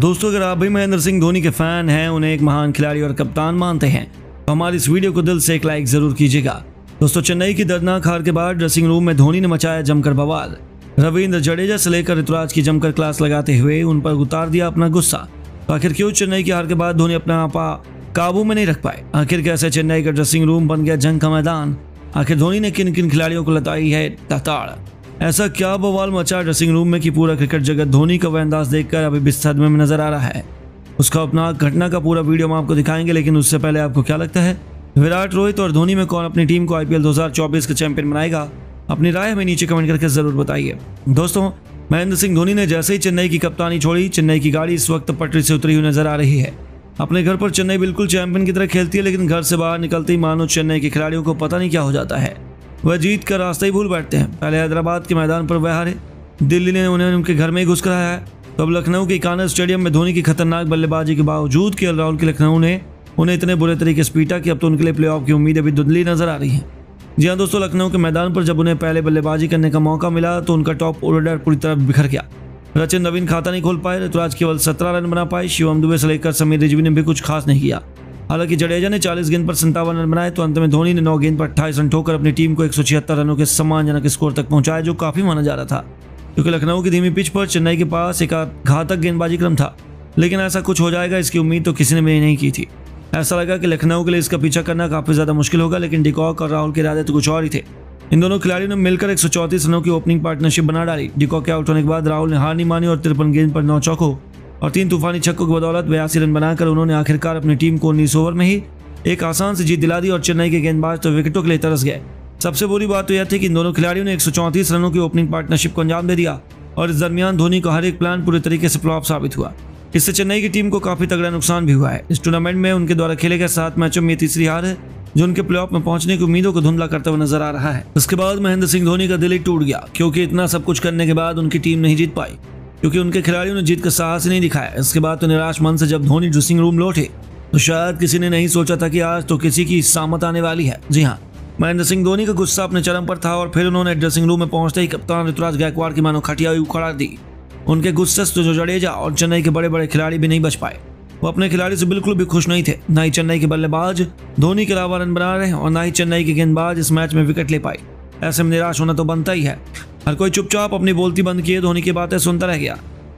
दोस्तों, अगर आप भी महेंद्र सिंह धोनी के फ़ैन हैं, उन्हें एक महान खिलाड़ी और कप्तान मानते हैं तो हमारी इस वीडियो को दिल से एक लाइक ज़रूर कीजिएगा। दोस्तों, चेन्नई की दर्दनाक हार के बाद ड्रेसिंग रूम में धोनी ने मचाया जमकर बवाल। रविंद्र जडेजा से लेकर ऋतुराज की जमकर क्लास लगाते हुए उन पर उतार दिया अपना गुस्सा। तो आखिर क्यों चेन्नई की हार के बाद धोनी अपना आपा काबू में नहीं रख पाए? आखिर कैसे चेन्नई का ड्रेसिंग रूम बन गया जंग का मैदान? आखिर धोनी ने किन किन खिलाड़ियों को लताई है? तताड़। ऐसा क्या बवाल मचा ड्रेसिंग रूम में कि पूरा क्रिकेट जगत धोनी का वह अंदाज देखकर अभी भी सदमे में नज़र आ रहा है? उसका अपना घटना का पूरा वीडियो हम आपको दिखाएँगे, लेकिन उससे पहले आपको क्या लगता है? विराट रोहित और धोनी में कौन अपनी टीम को आईपीएल 2024 का चैंपियन बनाएगा? अपनी राय हमें नीचे कमेंट करके ज़रूर बताइए। दोस्तों, महेंद्र सिंह धोनी ने जैसे ही चेन्नई की कप्तानी छोड़ी, चेन्नई की गाड़ी इस वक्त पटरी से उतरी हुई नज़र आ रही है। अपने घर पर चेन्नई बिल्कुल चैंपियन की तरह खेलती है, लेकिन घर से बाहर निकलते मानो चेन्नई के खिलाड़ियों को पता नहीं क्या हो जाता है। वह जीत का रास्ता ही भूल बैठते हैं। पहले हैदराबाद के मैदान पर वह हारे। दिल्ली ने उन्हें उनके घर में ही घुस कराया है। तो अब लखनऊ के कानर स्टेडियम में धोनी की खतरनाक बल्लेबाजी के बावजूद के राहुल के लखनऊ ने उन्हें इतने बुरे तरीके से पीटा कि अब तो उनके लिए प्लेऑफ की उम्मीद अभी धुंधली नज़र आ रही है। जी हाँ दोस्तों, लखनऊ के मैदान पर जब उन्हें पहले बल्लेबाजी करने का मौका मिला तो उनका टॉप ऑर्डर पूरी तरह बिखर गया। रचिन नवीन खाता नहीं खोल पाए, ऋतुराज केवल सत्रह रन बना पाए। शिवम दुबे से लेकर समीर रिजवी ने भी कुछ खास नहीं किया। हालाँकि जडेजा ने 40 गेंद पर संतावन रन बनाए तो अंत में धोनी ने 9 गेंद पर अट्ठाईस रन ठोकर अपनी टीम को एक सौ छिहत्तर रनों के सम्मानजनक स्कोर तक पहुँचाया, जो काफ़ी माना जा रहा था, क्योंकि लखनऊ की धीमी पिच पर चेन्नई के पास एक घातक गेंदबाजी क्रम था। लेकिन ऐसा कुछ हो जाएगा, इसकी उम्मीद तो किसी ने भी नहीं की थी। ऐसा लगा कि लखनऊ के लिए इसका पीछा करना काफ़ी ज़्यादा मुश्किल होगा, लेकिन डिकॉक और राहुल के इरादे तो कुछ और ही थे। इन दोनों खिलाड़ियों ने मिलकर एक रनों की ओपनिंग पार्टनरशिप बना डाली। डिकॉक के आउट होने के बाद राहुल ने हार नहीं मानी और तिरपन गेंद पर नौ चौकों और तीन तूफानी छक्कों की बदौलत बयासी रन बनाकर उन्होंने आखिरकार अपनी टीम को उन्नीस ओवर में ही एक आसान से जीत दिला दी और चेन्नई के गेंदबाज तो विकेटों के लिए तरस गए। सबसे बुरी बात तो यह थी कि इन दोनों खिलाड़ियों ने एक सौ चौंतीस रनों की ओपनिंग पार्टनरशिप को अंजाम दे दिया और इस दरमियान धोनी का हर एक प्लान पूरे तरीके से फ्लॉप साबित हुआ। इससे चेन्नई की टीम को काफ़ी तगड़ा नुकसान भी हुआ है। इस टूर्नामेंट में उनके द्वारा खेले गए सात मैचों में तीसरी हार है, जो उनके प्लेऑफ में पहुँचने की उम्मीदों को धुंधला करते हुए नज़र आ रहा है। उसके बाद महेंद्र सिंह धोनी का दिल ही टूट गया, क्योंकि इतना सब कुछ करने के बाद उनकी टीम नहीं जीत पाई। क्योंकि उनके खिलाड़ियों ने जीत का साहस नहीं दिखाया। इसके बाद तो निराश मन से जब धोनी ड्रेसिंग रूम लौटे तो शायद किसी ने नहीं सोचा था कि आज तो किसी की सामत आने वाली है। जी हाँ महेंद्र सिंह धोनी का गुस्सा अपने चरम पर था और फिर उन्होंने ड्रेसिंग रूम में पहुँचते ही कप्तान ऋतुराज गायकवाड़ की मानो खटिया हुई उखड़ा दी। उनके गुस्से से जो जडेजा और चेन्नई के बड़े बड़े खिलाड़ी भी नहीं बच पाए। वो अपने खिलाड़ी से बिल्कुल भी खुश नहीं थे। ना ही चेन्नई के बल्लेबाज धोनी के अलावा रन बना रहे और ना ही चेन्नई के गेंदबाज इस मैच में विकेट ले पाए। ऐसे में निराश होना तो बनता ही है। हर कोई चुपचाप अपनी बोलती बंद किए, धोनी की बातें सुनता रह गया।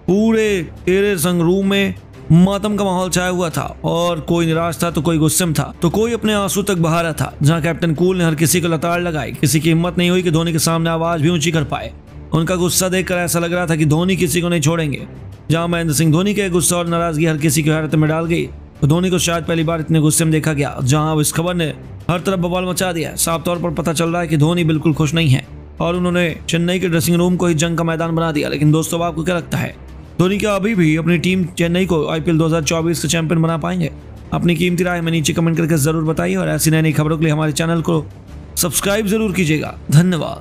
पूरे तेरे संग रूम में मातम का माहौल छाया हुआ था और कोई निराश था तो कोई गुस्से में था तो कोई अपने आँसू तक बहा रहा था, जहाँ कैप्टन कूल ने हर किसी को लताड़ लगाई। किसी की हिम्मत नहीं हुई कि धोनी के सामने आवाज़ भी ऊँची कर पाए। उनका गुस्सा देखकर ऐसा लग रहा था कि धोनी किसी को नहीं छोड़ेंगे। जहाँ महेंद्र सिंह धोनी के गुस्सा और नाराज़गी हर किसी की हैरत में डाल गई तो धोनी को शायद पहली बार इतने गुस्से में देखा गया, जहाँ इस खबर ने हर तरफ़ बवाल मचा दिया साफ़ तौर पर पता चल रहा है कि धोनी बिल्कुल खुश नहीं है। और उन्होंने चेन्नई के ड्रेसिंग रूम को ही जंग का मैदान बना दिया। लेकिन दोस्तों आपको क्या लगता है? धोनी क्या अभी भी अपनी टीम चेन्नई को आईपीएल 2024 का चैंपियन बना पाएँगे? अपनी कीमती राय में नीचे कमेंट करके ज़रूर बताइए और ऐसी नई नई खबरों के लिए हमारे चैनल को सब्सक्राइब ज़रूर कीजिएगा। धन्यवाद।